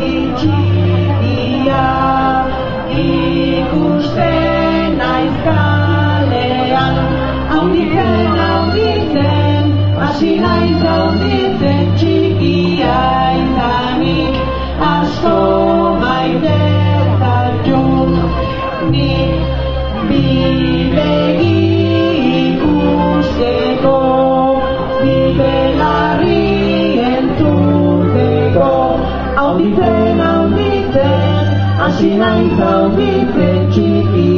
itxia ikusten naiz kalean. Haunditzen, haunditzen, hasi naiz haunditzen txikia hasi naiz haunditzen txikia izanik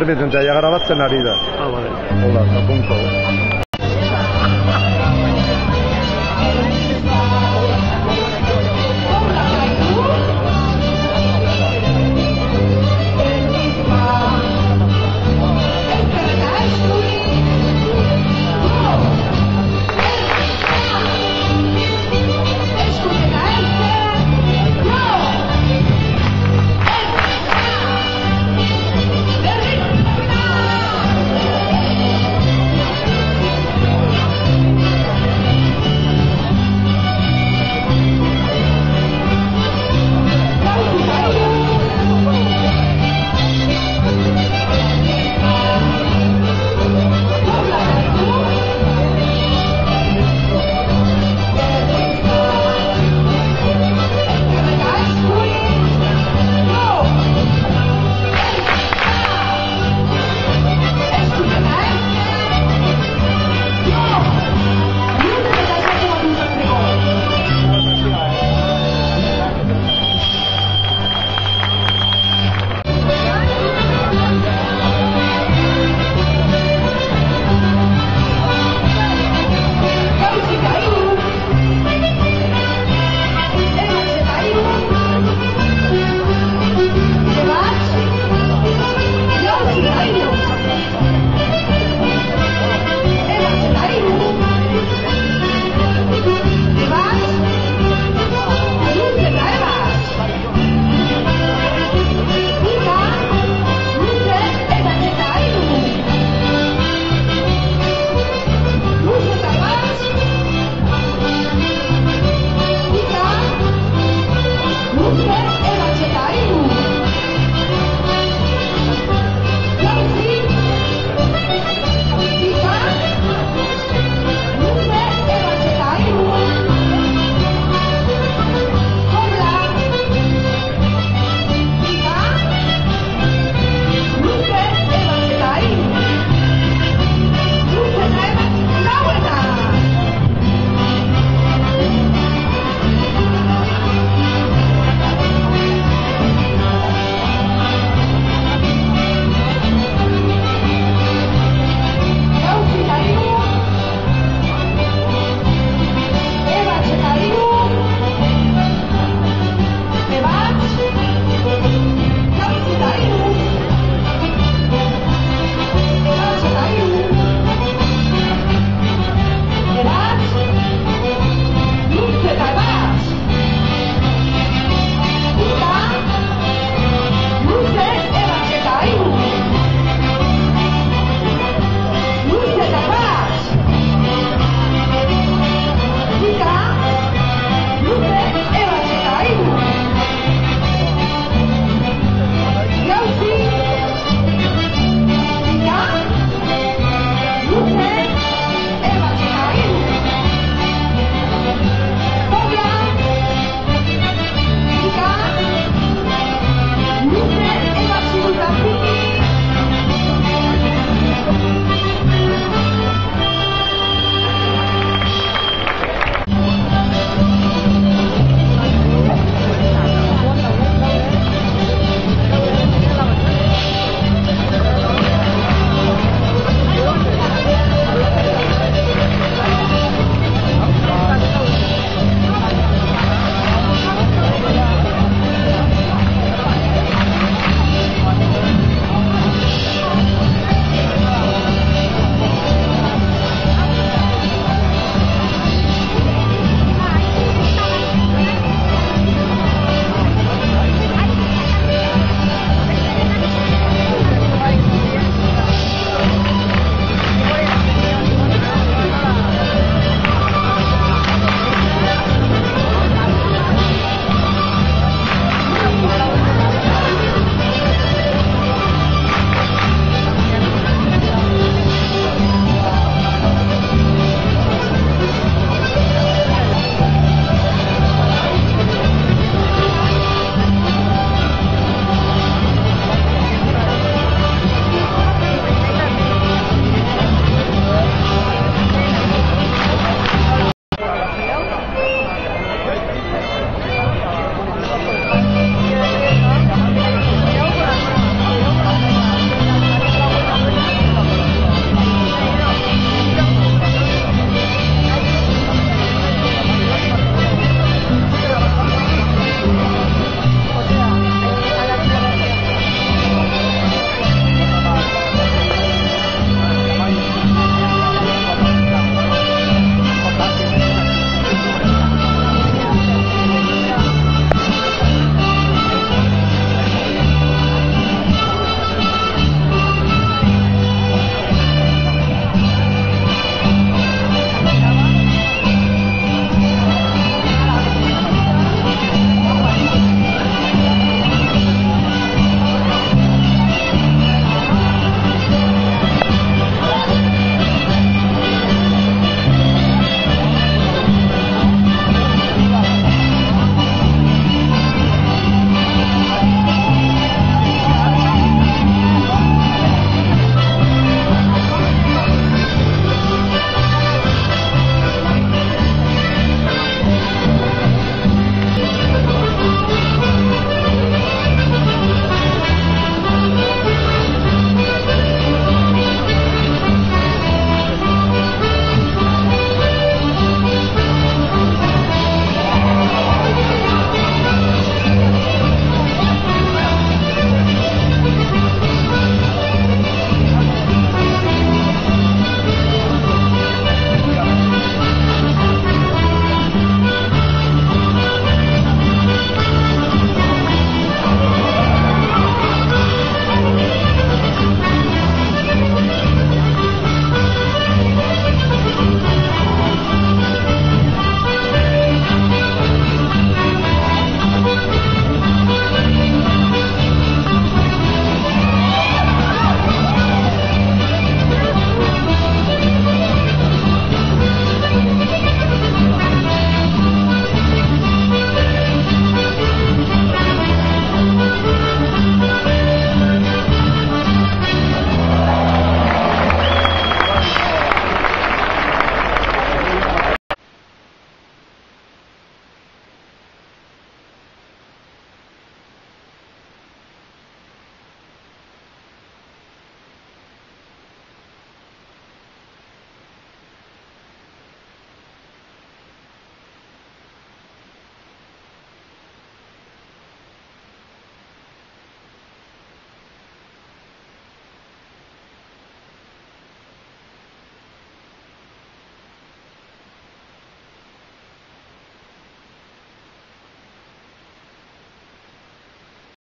permiten, te llegar a Batzen herida. Ah, vale. Hola, apunto.